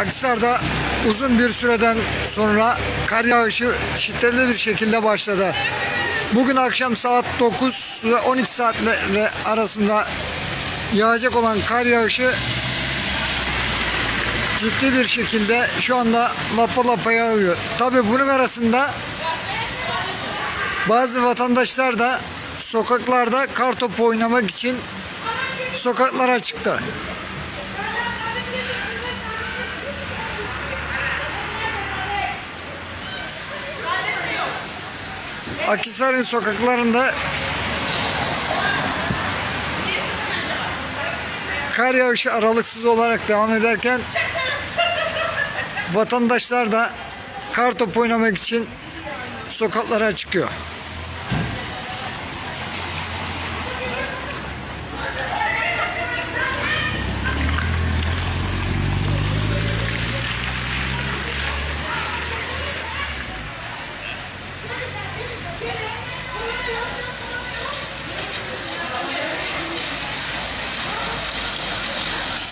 Akhisar'da uzun bir süreden sonra kar yağışı şiddetli bir şekilde başladı. Bugün akşam saat 9 ve 12 saatleri arasında yağacak olan kar yağışı ciddi bir şekilde şu anda lapa lapa yağıyor. Tabi bunun arasında bazı vatandaşlar da sokaklarda kar topu oynamak için sokaklara çıktı. Akhisar'ın sokaklarında kar yağışı aralıksız olarak devam ederken vatandaşlar da kar topu oynamak için sokaklara çıkıyor.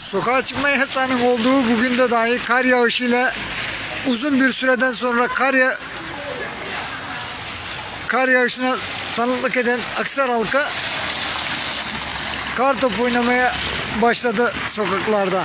Sokağa çıkma yasağının olduğu bugün de dahi kar yağışıyla uzun bir süreden sonra kar ya kar yağışına tanıklık eden Aksar halkı kar topu oynamaya başladı sokaklarda.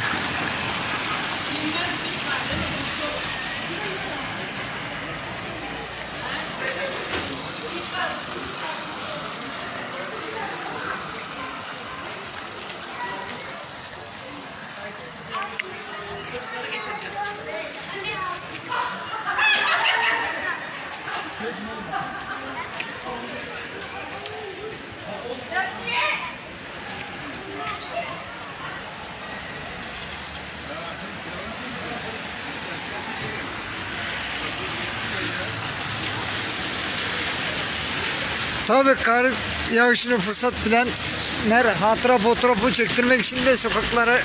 Tabii kar yağışını fırsat bilenler hatıra fotoğrafı çektirmek için de sokaklara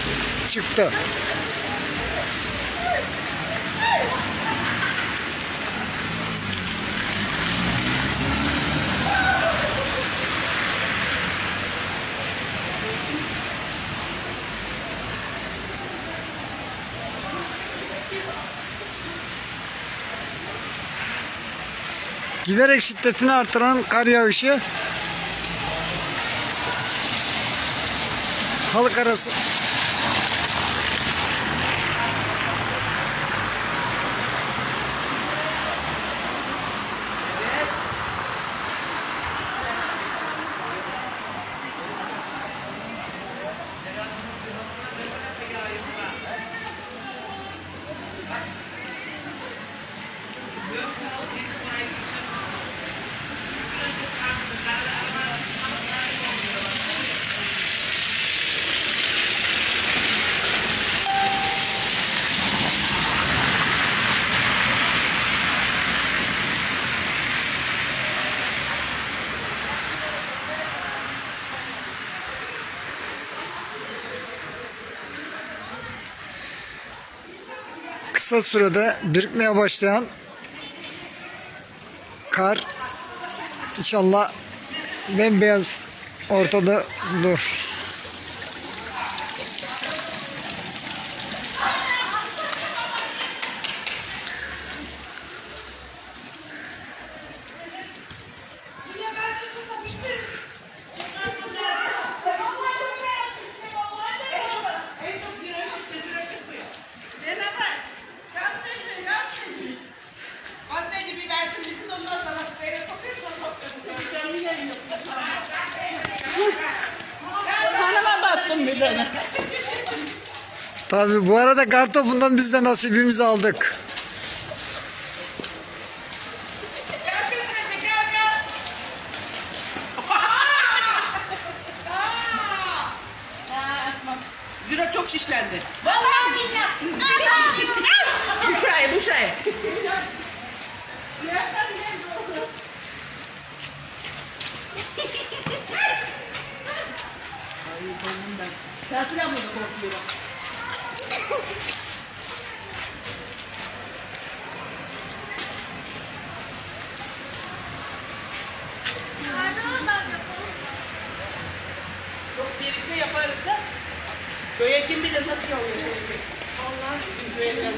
çıktı. Giderek şiddetini artıran kar yağışı. Halk arası kısa sürede birikmeye başlayan kar inşallah bembeyaz ortada dur. Baktım bir tane. Tabi bu arada kar topundan biz de nasibimizi aldık. Zira çok şişlendi. Vallahi billahi. Bu şuraya, bu şuraya. Tatil abla da korkuyor. Çok gerekse yaparız da. Köye kim bilir nasıl oluyor. Allah bizim köye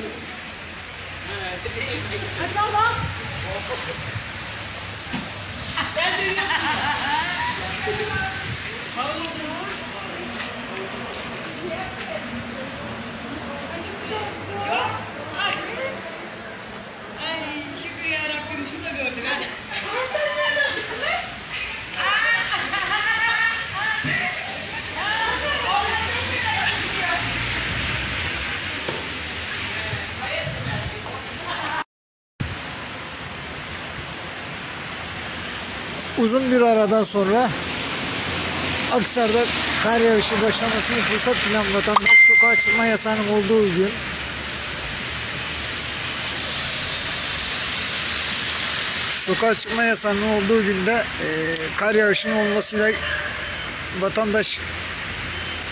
Hadi baba. Ay şükür ya Rabbim şunu da gördük hadi. Uzun bir aradan sonra Aksar'da kar yağışı başlamasını fırsat bilen vatandaş sokağa çıkma yasağının olduğu gün sokağa çıkma yasağının olduğu günde e, kar yağışının olmasıyla vatandaş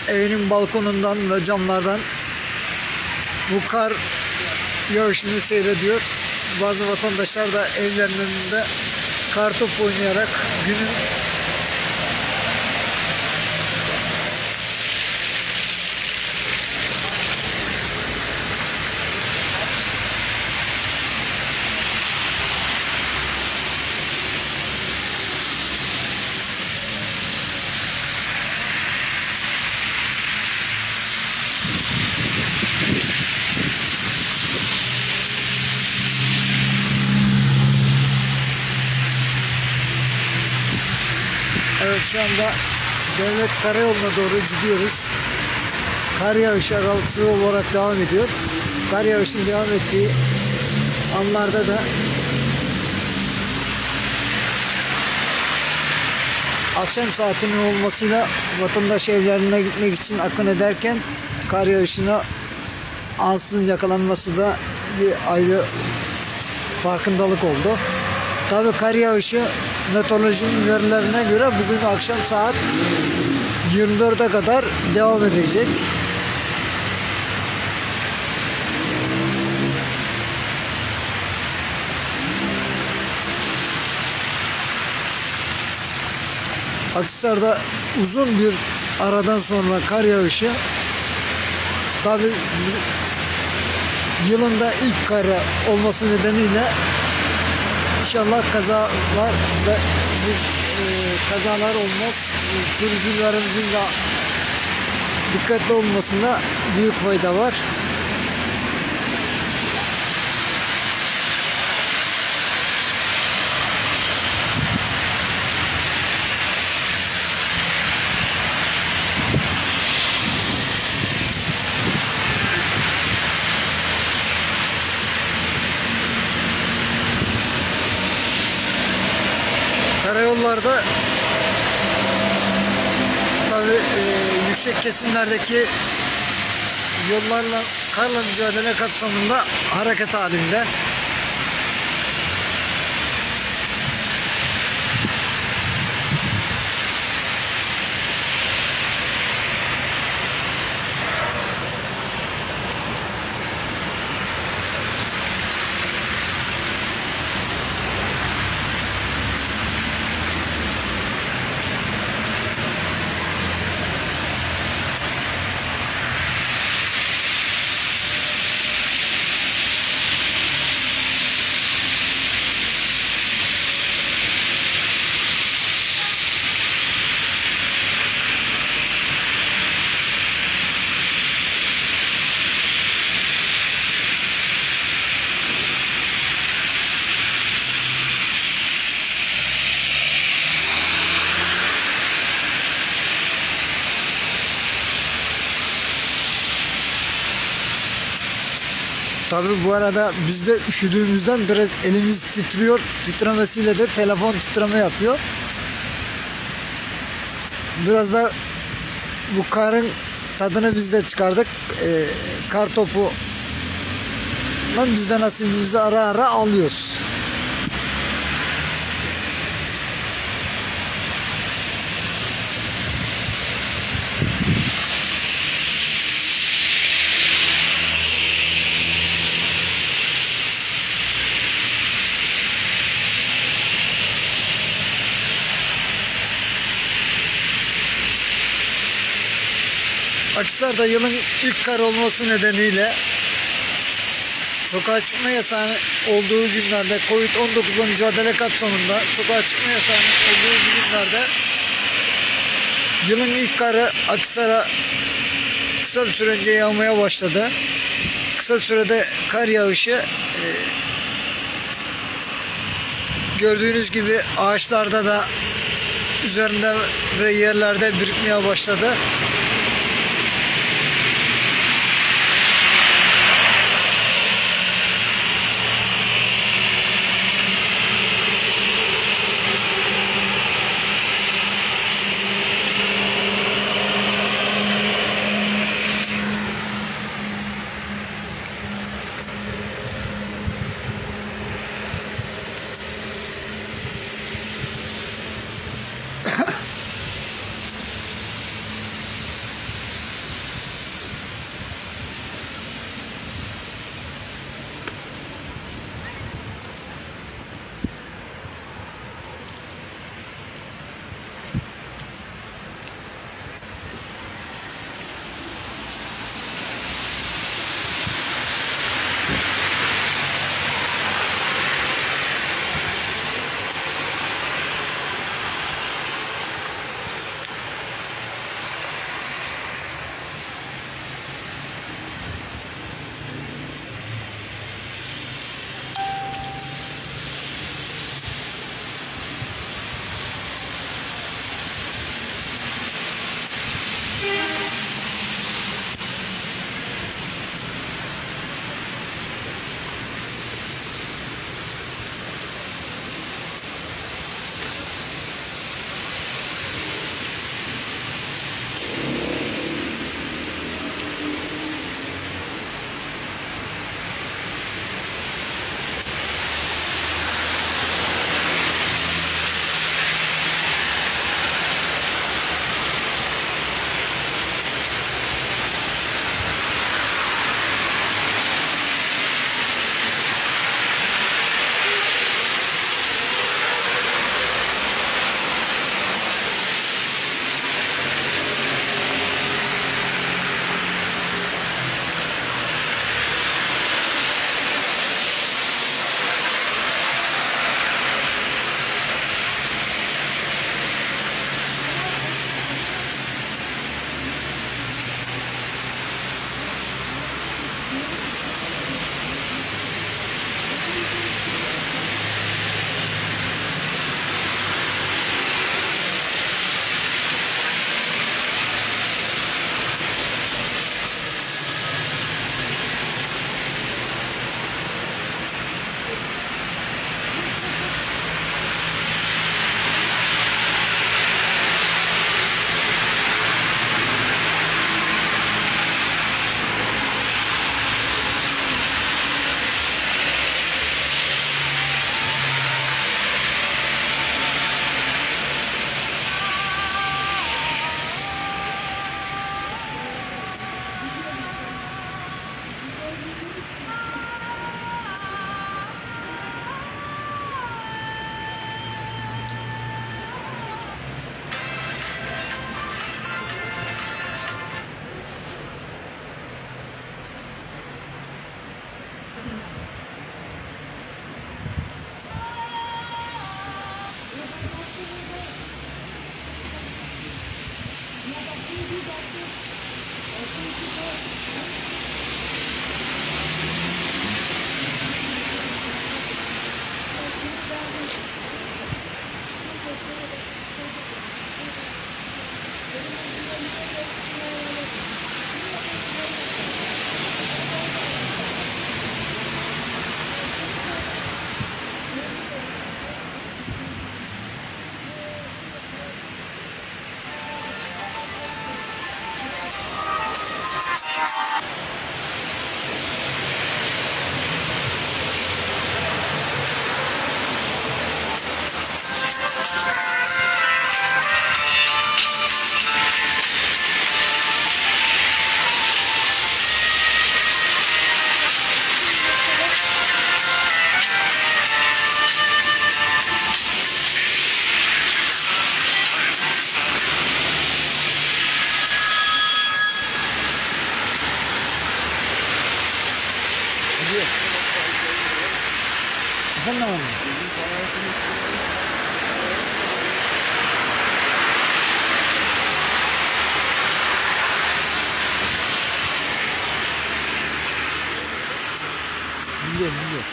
evinin balkonundan ve camlardan bu kar yağışını seyrediyor. Bazı vatandaşlar da evlerinin önünde kartop oynayarak günün Evet şu anda devlet karayoluna doğru gidiyoruz. Kar yağışı aralıksız olarak devam ediyor. Kar yağışının devam ettiği anlarda da akşam saatinin olmasıyla vatandaş evlerine gitmek için akın ederken kar yağışına ansızın yakalanması da bir ayrı farkındalık oldu. Tabii kar yağışı meteorolojinin verilerine göre bugün akşam saat 24'e kadar devam edecek. Akhisar'da uzun bir aradan sonra kar yağışı tabi yılında ilk karı olması nedeniyle İnşallah kazalar ve bu e, kazalar olmaz. Sürücülerimizin de dikkatli olmasında büyük fayda var. Karayollarda tabi yüksek kesimlerdeki yollarla karla mücadele kapsamında hareket halinde. Tabi bu arada biz de üşüdüğümüzden biraz elimiz titriyor. Titremesiyle de telefon titreme yapıyor. Biraz da bu karın tadını biz de çıkardık. Ee, kar topu lan biz de nasibimizi ara ara alıyoruz. Akhisar'da yılın ilk kar olması nedeniyle sokağa çıkma yasağı olduğu günlerde Covid-19'la mücadele kapsamında sokağa çıkma yasağının olduğu günlerde yılın ilk karı Aksar'a kısa bir süre önce yağmaya başladı. Kısa sürede kar yağışı e, gördüğünüz gibi ağaçlarda da üzerinde ve yerlerde birikmeye başladı. Yang ini ya.